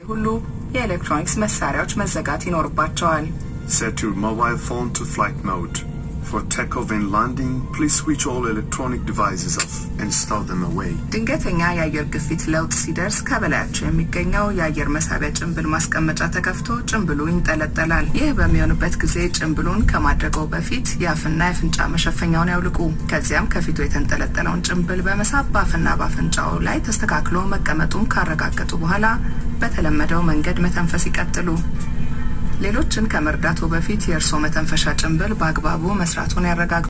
ሁሉ የኤሌክትሮኒክስ መሳሪያዎች መዘጋት ይኖርባቸዋል። Set your mobile phone to flight mode. For takeoff and landing, please switch all electronic devices off and stow them away. ድንገተኛ የአየር ግፊት ለውጥ ሲደርስ ከበላያቸው የሚገኘው የአየር መሳቢያ ጭንብል ማስቀመጫ ተከፍቶ ጭንብሉ ይንጠለጠላል። ይህ በሚሆንበት ጊዜ ጭንብሉን ከማድረገው በፊት የአፍና የአፍንጫ መሸፈኛውን ያውልቁ። ከዚያም ከፊቱ የተንጠለጠለውን ጭንብል በመሳብ በአፍና በአፍንጫው ላይ ተስተካክሎ መቀመጡን ካረጋገጡ በኋላ በተለመደው መንገድ መተንፈስ ይቀጥሉ። ሌሎችን ከመርዳቱ በፊት የእርስዎ መተንፈሻ ጭንብል በአግባቡ መስራቱን ያረጋግጡ።